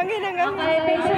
hangin hanggang okay.